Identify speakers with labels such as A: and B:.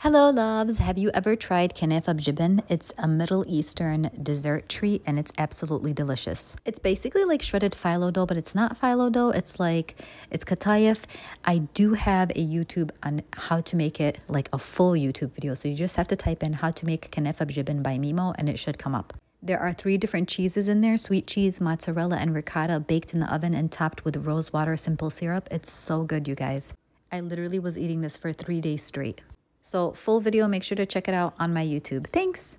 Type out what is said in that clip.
A: Hello, loves. Have you ever tried kanafa bjibin? It's a Middle Eastern dessert treat and it's absolutely delicious. It's basically like shredded phyllo dough, but it's not phyllo dough. It's like, it's katayef. I do have a YouTube on how to make it, like a full YouTube video. So you just have to type in how to make kanafa bjibin by Mimo and it should come up. There are three different cheeses in there sweet cheese, mozzarella, and ricotta baked in the oven and topped with rose water simple syrup. It's so good, you guys. I literally was eating this for three days straight. So full video, make sure to check it out on my YouTube. Thanks.